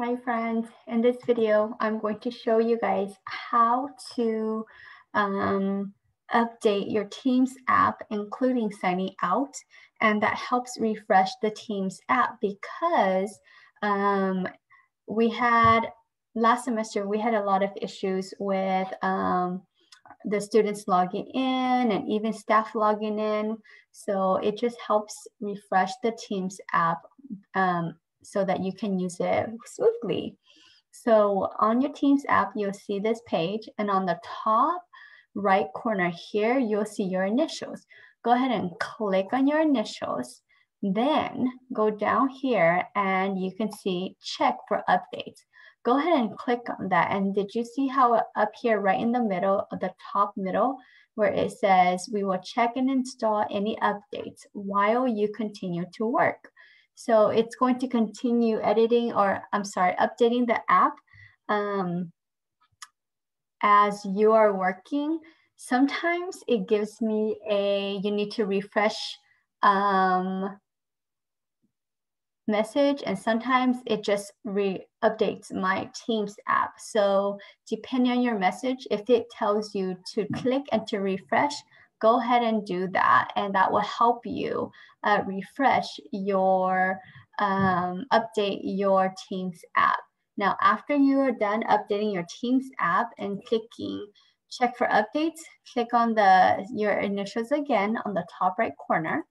Hi friends, in this video, I'm going to show you guys how to um, update your Teams app, including signing out. And that helps refresh the Teams app because um, we had, last semester, we had a lot of issues with um, the students logging in and even staff logging in. So it just helps refresh the Teams app um, so that you can use it smoothly. So on your Teams app, you'll see this page and on the top right corner here, you'll see your initials. Go ahead and click on your initials. Then go down here and you can see check for updates. Go ahead and click on that. And did you see how up here, right in the middle, of the top middle, where it says we will check and install any updates while you continue to work. So it's going to continue editing or I'm sorry, updating the app um, as you are working. Sometimes it gives me a, you need to refresh um, message and sometimes it just re updates my Teams app. So depending on your message, if it tells you to click and to refresh, go ahead and do that. And that will help you uh, refresh your, um, update your Teams app. Now, after you are done updating your Teams app and clicking check for updates, click on the your initials again on the top right corner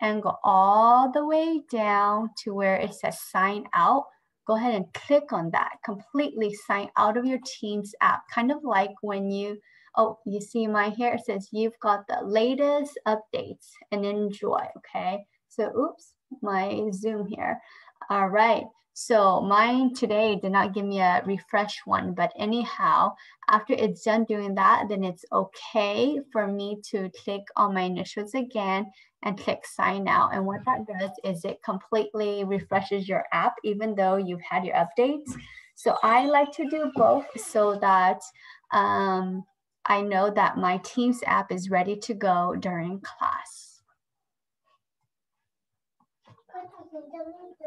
and go all the way down to where it says sign out. Go ahead and click on that, completely sign out of your Teams app, kind of like when you Oh, you see my it says you've got the latest updates and enjoy, okay? So oops, my Zoom here. All right, so mine today did not give me a refresh one, but anyhow, after it's done doing that, then it's okay for me to click on my initials again and click sign out. And what that does is it completely refreshes your app, even though you've had your updates. So I like to do both so that um, I know that my Teams app is ready to go during class. 你的名字